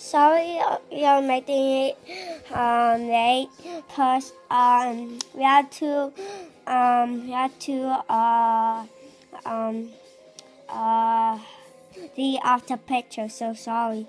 sorry you're making it um, late because um, we had to um, we had to uh, um, uh, the after picture. So sorry.